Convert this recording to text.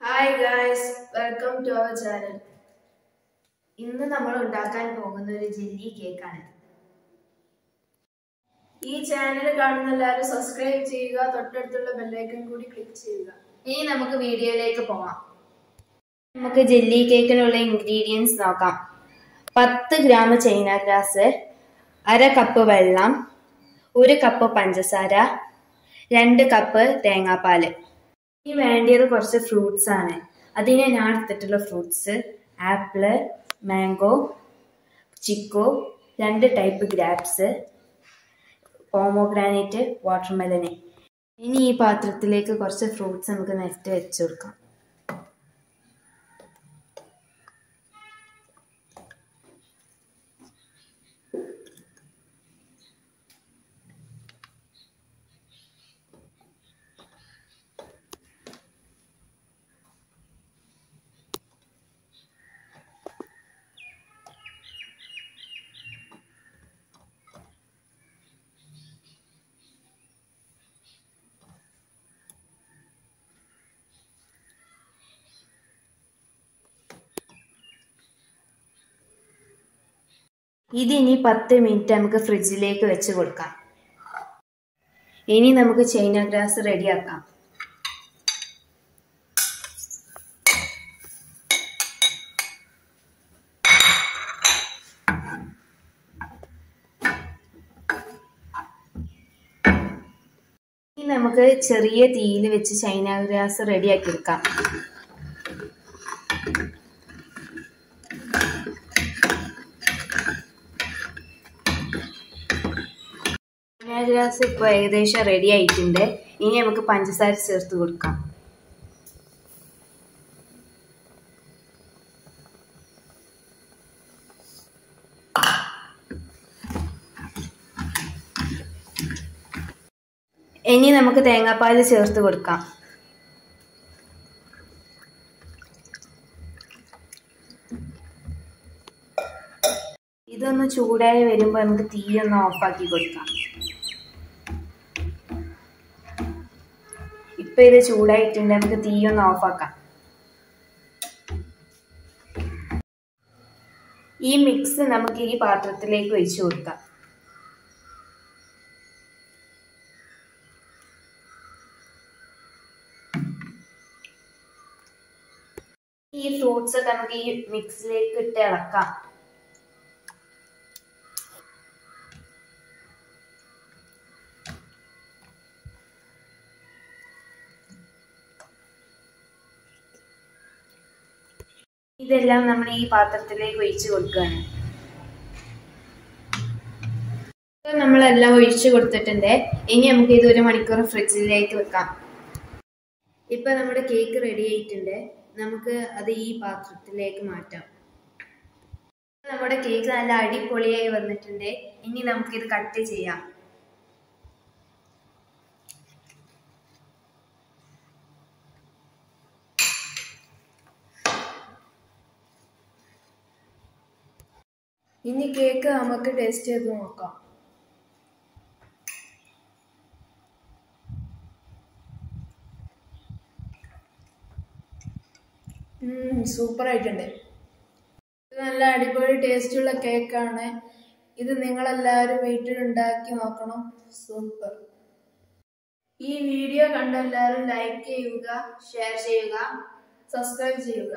Hi guys welcome to our channel ഇന്ന് നമ്മൾ ഉണ്ടാക്കാൻ പോകുന്ന ഒരു ജെല്ലി കേക്കാണ്. ഈ ചാനൽ കാണുന്ന എല്ലാവരും സബ്സ്ക്രൈബ് ചെയ്യുക തൊട്ടടുത്തുള്ള ബെല്ലൈക്കൺ കൂടി ക്ലിക്ക് ചെയ്യുക. ഇനി നമുക്ക് വീഡിയോയിലേക്ക് പോവാം. നമുക്ക് ജെല്ലി കേക്കിനുള്ള ഇൻഗ്രീഡിയൻസ് നോക്കാം. പത്ത് ഗ്രാം ചൈന ഗ്രാസ് അര കപ്പ് വെള്ളം ഒരു കപ്പ് പഞ്ചസാര രണ്ട് കപ്പ് തേങ്ങാപ്പാൽ. ഇനി വേണ്ടിയത് കുറച്ച് ഫ്രൂട്ട്സ് ആണ്. അതിനെ ഞാൻ എടുത്തിട്ടുള്ള ഫ്രൂട്ട്സ് ആപ്പിൾ മാംഗോ ചിക്കോ രണ്ട് ടൈപ്പ് ഗ്രാപ്സ് പോമോഗ്രാനൈറ്റ് വാട്ടർമെലന് ഇനി ഈ പാത്രത്തിലേക്ക് കുറച്ച് ഫ്രൂട്ട്സ് നമുക്ക് നിരത്തി വെച്ച് കൊടുക്കാം. ഇതിനി പത്ത് മിനിറ്റ് നമുക്ക് ഫ്രിഡ്ജിലേക്ക് വെച്ച് കൊടുക്കാം. ഇനി നമുക്ക് ചൈന ഗ്രാസ് റെഡിയാക്കാം. നമുക്ക് ചെറിയ തീയിൽ വെച്ച് ചൈന ഗ്രാസ് റെഡിയാക്കി എടുക്കാം. ഗ്ലാസ് ഇപ്പോൾ ഏകദേശം റെഡി ആയിട്ടുണ്ട്. ഇനി നമുക്ക് പഞ്ചസാര ചേർത്ത് കൊടുക്കാം. ഇനി നമുക്ക് തേങ്ങാപ്പാൽ ചേർത്ത് കൊടുക്കാം. ഇതൊന്ന് ചൂടായി വരുമ്പോൾ നമുക്ക് തീ ഒന്ന് ഓഫാക്കി കൊടുക്കാം. ഇപ്പൊ ഇത് ചൂടായിട്ടുണ്ട്. നമുക്ക് തീ ഒന്ന് ഓഫാക്കാം. ഈ മിക്സ് നമുക്ക് ഈ പാത്രത്തിലേക്ക് ഒഴിച്ചു കൊടുക്കാം. ഈ ഫ്രൂട്ട്സ് ഒക്കെ നമുക്ക് ഈ മിക്സിലേക്ക് ഇട്ട് ഇളക്കാം. ഇതെല്ലാം നമ്മൾ ഈ പാത്രത്തിലേക്ക് ഒഴിച്ച് കൊടുക്കുകയാണ് നമ്മളെല്ലാം ഒഴിച്ച് കൊടുത്തിട്ടുണ്ട്. ഇനി നമുക്ക് ഇത് ഒരു മണിക്കൂർ ഫ്രിഡ്ജിലേക്ക് വെക്കാം. ഇപ്പൊ നമ്മുടെ കേക്ക് റെഡി ആയിട്ടുണ്ട്. നമുക്ക് അത് ഈ പാത്രത്തിലേക്ക് മാറ്റാം. നമ്മുടെ കേക്ക് നല്ല അടിപൊളിയായി വന്നിട്ടുണ്ട്. ഇനി നമുക്കിത് കട്ട് ചെയ്യാം. ഇനി കേക്ക് നമുക്ക് ടേസ്റ്റ് ചെയ്ത് നോക്കാം. ഇത് നല്ല അടിപൊളി ടേസ്റ്റുള്ള കേക്കാണ് ഇത് നിങ്ങളെല്ലാവരും വീട്ടിൽ ഉണ്ടാക്കി നോക്കണം. സൂപ്പർ ഈ വീഡിയോ കണ്ട എല്ലാവരും ലൈക്ക് ചെയ്യുക ഷെയർ ചെയ്യുക സബ്സ്ക്രൈബ് ചെയ്യുക.